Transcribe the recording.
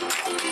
Thank you.